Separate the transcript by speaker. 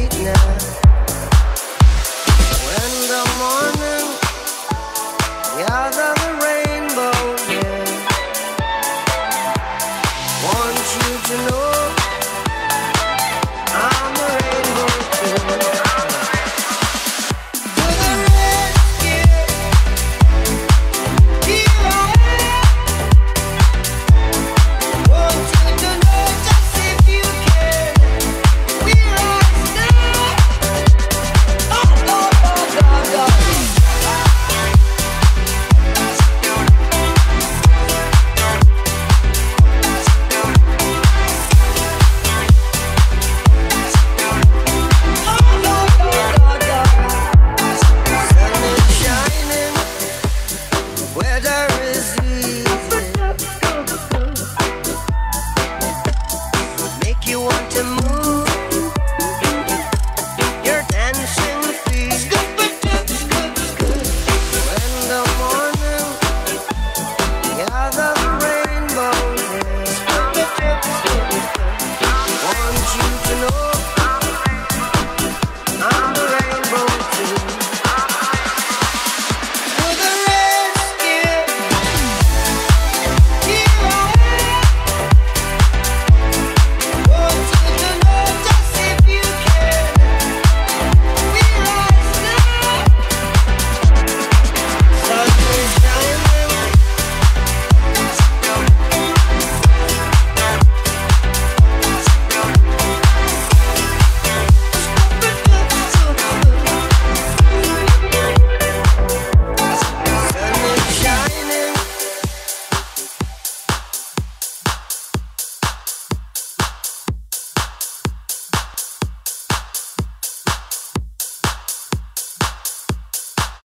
Speaker 1: Yeah. now.